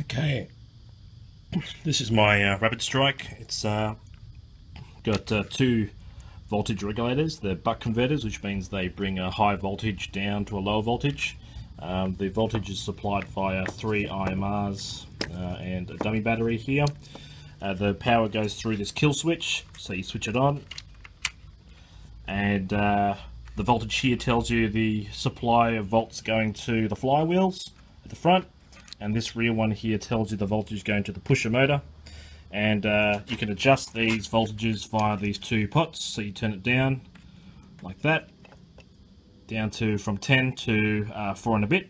Okay, this is my uh, Rapidstrike. It's uh, got uh, two voltage regulators, the buck converters, which means they bring a high voltage down to a lower voltage. Um, the voltage is supplied via three IMRs uh, and a dummy battery here. Uh, the power goes through this kill switch, so you switch it on, and uh, the voltage here tells you the supply of volts going to the flywheels at the front and this rear one here tells you the voltage going to the pusher motor. And uh, you can adjust these voltages via these two pots. So you turn it down like that down to from 10 to uh, 4 and a bit.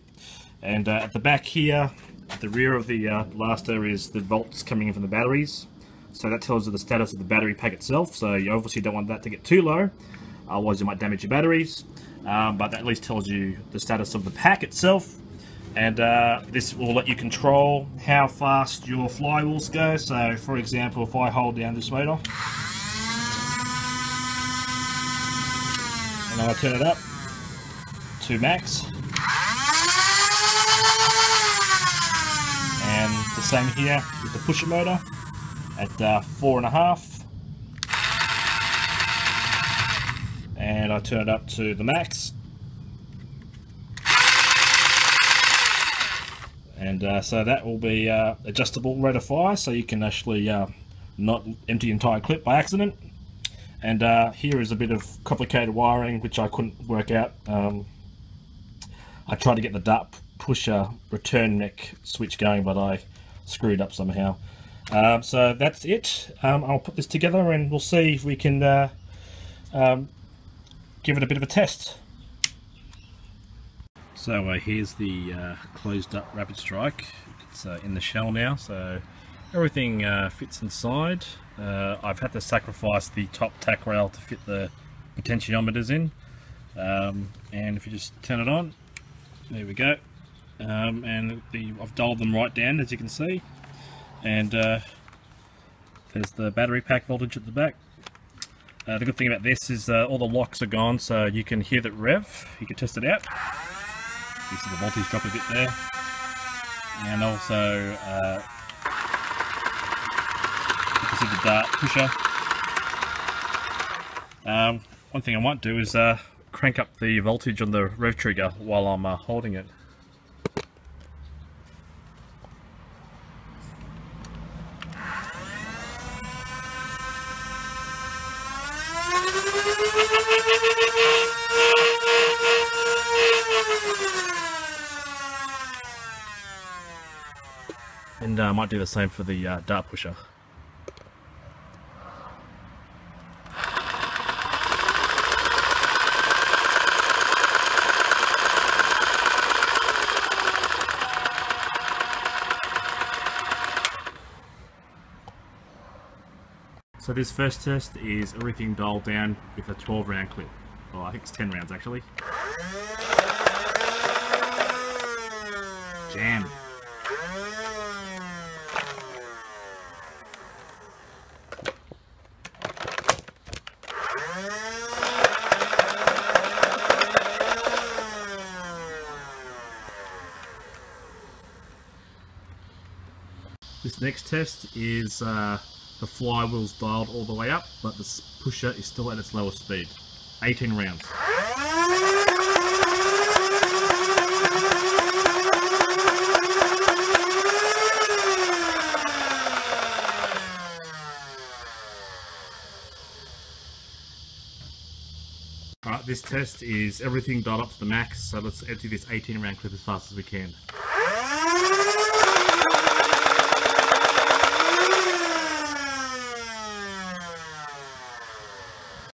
And uh, at the back here at the rear of the uh, blaster is the volts coming in from the batteries. So that tells you the status of the battery pack itself. So you obviously don't want that to get too low. Otherwise you might damage your batteries. Um, but that at least tells you the status of the pack itself and uh, this will let you control how fast your flywheels go. So for example, if I hold down this motor and I turn it up to max. And the same here with the pusher motor at uh, four and a half. And I turn it up to the max and uh, so that will be uh, adjustable rate of fire so you can actually uh, not empty entire clip by accident. And uh, here is a bit of complicated wiring which I couldn't work out. Um, I tried to get the dart pusher return neck switch going but I screwed up somehow. Um, so that's it. Um, I'll put this together and we'll see if we can uh, um, give it a bit of a test so uh, here's the uh, closed up Rapidstrike. It's uh, in the shell now, so everything uh, fits inside. Uh, I've had to sacrifice the top tac rail to fit the potentiometers in. Um, and if you just turn it on, there we go. Um, and the, I've dialed them right down as you can see. And uh, there's the battery pack voltage at the back. the good thing about this is all the locks are gone so you can hear that rev. You can test it out. You see the voltage drop a bit there. And also, uh, you can see the dart pusher. Um, one thing I might do is uh, crank up the voltage on the rev trigger while I'm uh, holding it. And I uh, might do the same for the uh, dart pusher. So this first test is everything dialed down with a 12 round clip. Well, I think it's 10 rounds actually. Jam. This next test is uh, the flywheel's dialed all the way up, but the pusher is still at its lowest speed. 18 rounds. Alright, this test is everything dialed up to the max, so let's empty this 18 round clip as fast as we can.